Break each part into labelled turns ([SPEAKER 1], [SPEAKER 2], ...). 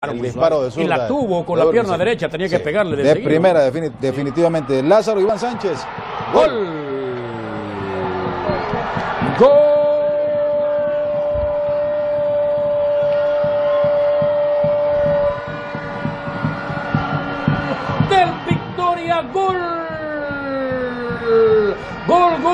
[SPEAKER 1] El disparo de
[SPEAKER 2] Y
[SPEAKER 1] zurda.
[SPEAKER 2] la tuvo con la pierna derecha, tenía que
[SPEAKER 1] Sí.
[SPEAKER 2] pegarle de
[SPEAKER 1] De
[SPEAKER 2] seguido.
[SPEAKER 1] primera, defini- definitivamente. Lázaro Iván Sánchez.
[SPEAKER 2] Gol. Gol. Del Victoria. Gol, gol, gol,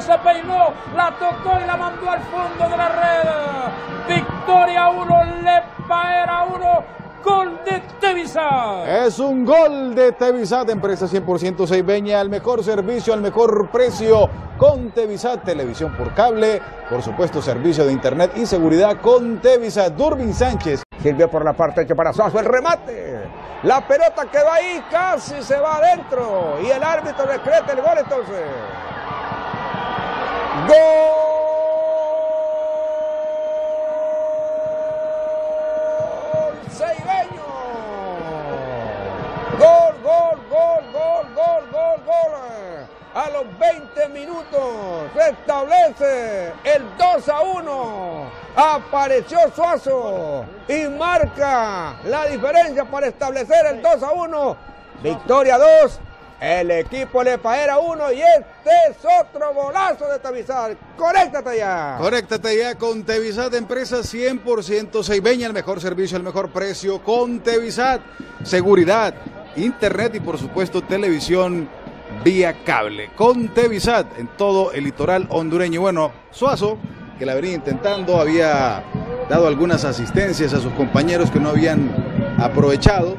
[SPEAKER 2] Se peinó, la tocó y la mandó al fondo de la red. Victoria 1, Lepaera 1, gol de Tevisa.
[SPEAKER 1] Es un gol de Tevisat, empresa 100% seibeña, al mejor servicio, al mejor precio con Tevisat, televisión por cable, por supuesto servicio de internet y seguridad con Tevisat. Durbin Sánchez.
[SPEAKER 3] Sirvió por la parte hecha para Suazo el remate. La pelota quedó ahí, casi se va adentro. Y el árbitro decreta el gol entonces. ¡Gol! ¡Gol, gol, gol, gol, gol, gol, gol! A los 20 minutos se establece el 2 a 1. Apareció Suazo y marca la diferencia para establecer el 2 a 1. Victoria 2. El equipo le paera 1 y este es otro golazo de Tavizar. Conéctate ya.
[SPEAKER 1] Conéctate ya con Tevisat, empresa 100% seibeña, el mejor servicio, el mejor precio con Tevisat. Seguridad, internet y por supuesto televisión vía cable. Con Tevisat en todo el litoral hondureño. Bueno, Suazo, que la venía intentando, había dado algunas asistencias a sus compañeros que no habían aprovechado.